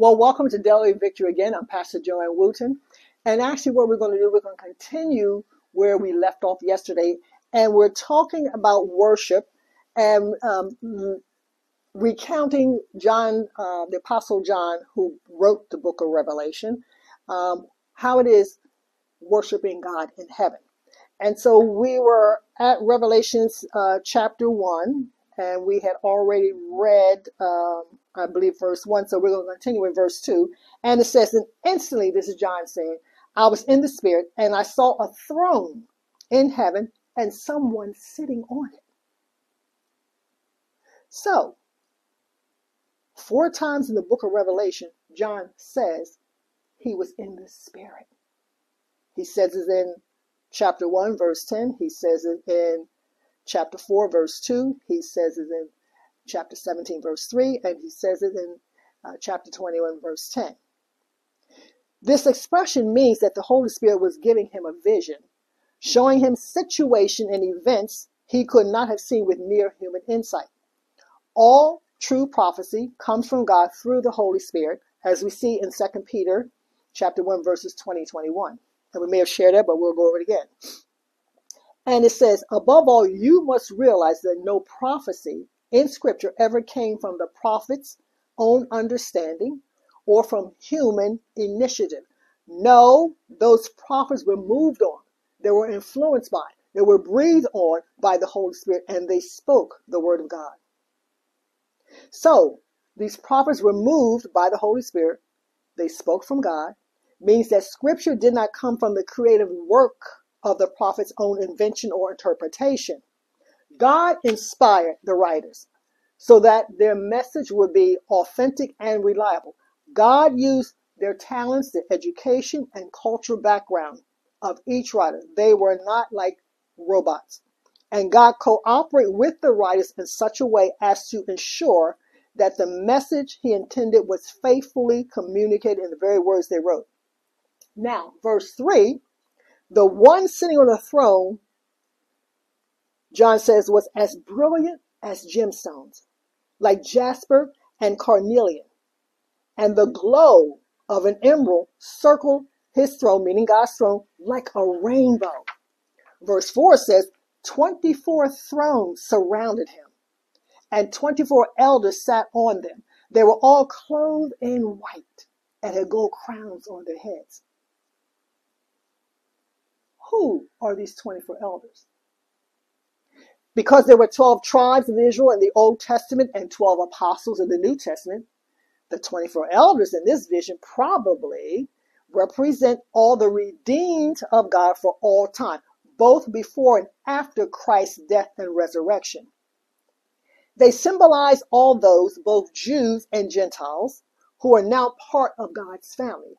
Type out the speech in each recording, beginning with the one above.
Well, welcome to Daily Victory again. I'm Pastor JoAnn Wooten. And actually, what we're going to do, we're going to continue where we left off yesterday. And we're talking about worship and um, recounting John, uh, the Apostle John, who wrote the book of Revelation, um, how it is worshiping God in heaven. And so we were at Revelations uh, chapter 1, and we had already read, um, I believe, verse 1. So we're going to continue in verse 2. And it says, And instantly, this is John saying, I was in the Spirit, and I saw a throne in heaven and someone sitting on it. So, four times in the book of Revelation, John says he was in the Spirit. He says it in chapter 1, verse 10. He says it in chapter 4, verse 2. He says it in chapter 17, verse 3. And he says it in uh, chapter 21, verse 10. This expression means that the Holy Spirit was giving him a vision, showing him situation and events he could not have seen with mere human insight. All true prophecy comes from God through the Holy Spirit, as we see in 2 Peter chapter 1, verses 20 21. And we may have shared that, but we'll go over it again. And it says, above all, you must realize that no prophecy in Scripture ever came from the prophet's own understanding or from human initiative. No, those prophets were moved on, they were influenced by, they were breathed on by the Holy Spirit, and they spoke the word of God. So, these prophets were moved by the Holy Spirit, they spoke from God, means that scripture did not come from the creative work of the prophet's own invention or interpretation. God inspired the writers so that their message would be authentic and reliable. God used their talents, their education, and cultural background of each writer. They were not like robots. And God cooperated with the writers in such a way as to ensure that the message he intended was faithfully communicated in the very words they wrote. Now, verse 3 the one sitting on the throne, John says, was as brilliant as gemstones, like jasper and carnelian. And the glow of an emerald circled his throne, meaning God's throne, like a rainbow. Verse 4 says, 24 thrones surrounded him, and 24 elders sat on them. They were all clothed in white and had gold crowns on their heads. Who are these 24 elders? Because there were 12 tribes of Israel in the Old Testament and 12 apostles in the New Testament, the 24 elders in this vision probably represent all the redeemed of God for all time, both before and after Christ's death and resurrection. They symbolize all those, both Jews and Gentiles, who are now part of God's family.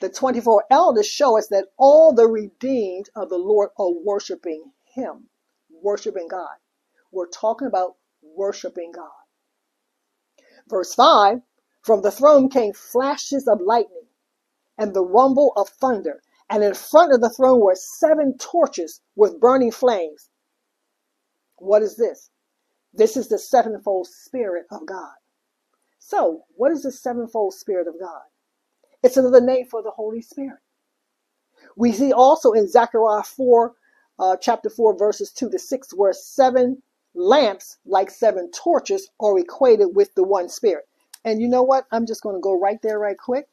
The 24 elders show us that all the redeemed of the Lord are worshiping Him, worshiping God. We're talking about worshiping God. Verse 5 From the throne came flashes of lightning and the rumble of thunder, and in front of the throne were seven torches with burning flames. What is this? This is the sevenfold Spirit of God. So, what is the sevenfold Spirit of God? It's another name for the Holy Spirit. We see also in Zechariah 4, uh, chapter 4, verses 2 to 6, where seven lamps, like seven torches, are equated with the one Spirit. And you know what? I'm just going to go right there, right quick.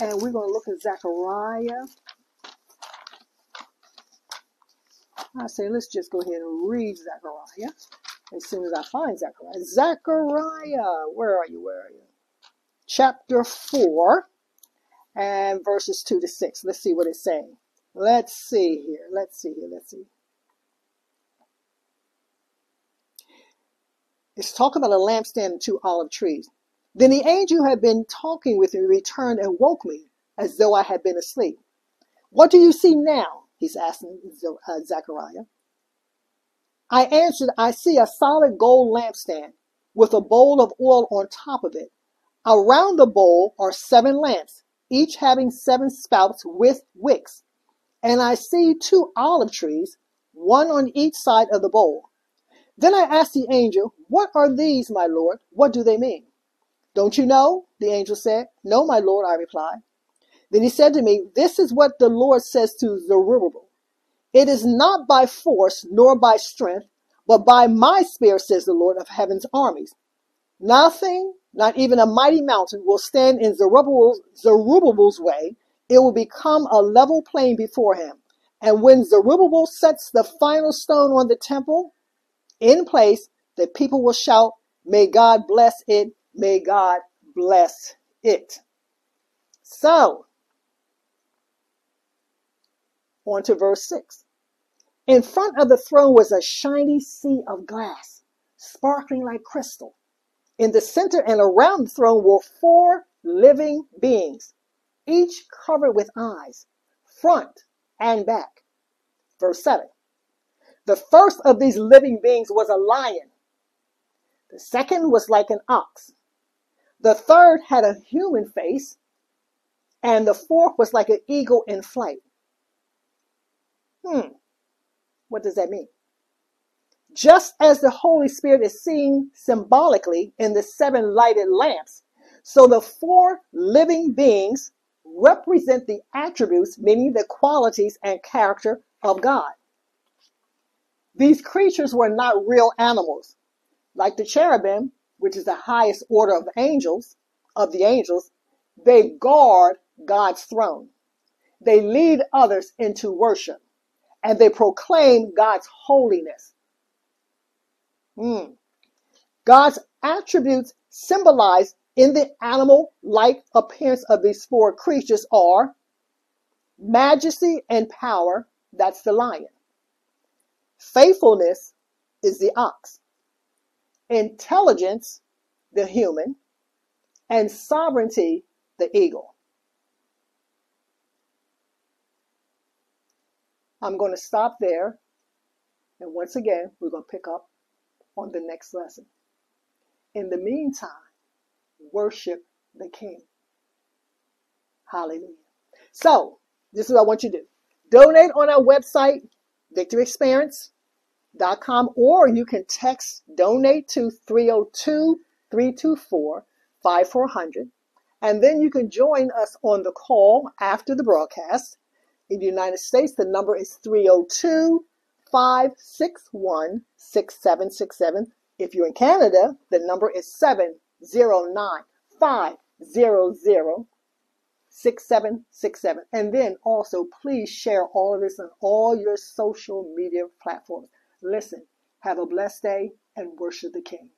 And we're going to look at Zechariah. I say, let's just go ahead and read Zechariah as soon as I find Zechariah. Zechariah, where are you? Where are you? chapter 4 and verses 2 to 6. Let's see what it's saying. Let's see here. Let's see here. Let's see. It's talking about a lampstand and two olive trees. Then the angel who had been talking with me returned and woke me as though I had been asleep. What do you see now? He's asking uh, Zechariah. I answered, I see a solid gold lampstand with a bowl of oil on top of it Around the bowl are seven lamps, each having seven spouts with wicks. And I see two olive trees, one on each side of the bowl. Then I asked the angel, What are these, my Lord? What do they mean? Don't you know? The angel said. No, my Lord, I replied. Then he said to me, This is what the Lord says to Zerubbabel. It is not by force nor by strength, but by my spirit, says the Lord of heaven's armies. Nothing, not even a mighty mountain, will stand in Zerubbabel's, Zerubbabel's way. It will become a level plain before him. And when Zerubbabel sets the final stone on the temple in place, the people will shout, May God bless it. May God bless it. So, on to verse 6. In front of the throne was a shiny sea of glass, sparkling like crystal. In the center and around the throne were four living beings, each covered with eyes, front and back. Verse 7. The first of these living beings was a lion. The second was like an ox. The third had a human face. And the fourth was like an eagle in flight. Hmm. What does that mean? Just as the Holy Spirit is seen symbolically in the seven lighted lamps, so the four living beings represent the attributes, meaning the qualities and character of God. These creatures were not real animals. Like the cherubim, which is the highest order of angels, of the angels, they guard God's throne. They lead others into worship and they proclaim God's holiness. Mm. God's attributes symbolized in the animal like appearance of these four creatures are majesty and power, that's the lion. Faithfulness is the ox. Intelligence, the human. And sovereignty, the eagle. I'm going to stop there. And once again, we're going to pick up on the next lesson. In the meantime, worship the King. Hallelujah. So, this is what I want you to do. Donate on our website, victoryexperience.com, or you can text donate to 302 324 5400. And then you can join us on the call after the broadcast in the United States, the number is 302 561 6767. If you're in Canada, the number is 709 500 6767. And then also, please share all of this on all your social media platforms. Listen, have a blessed day and worship the King.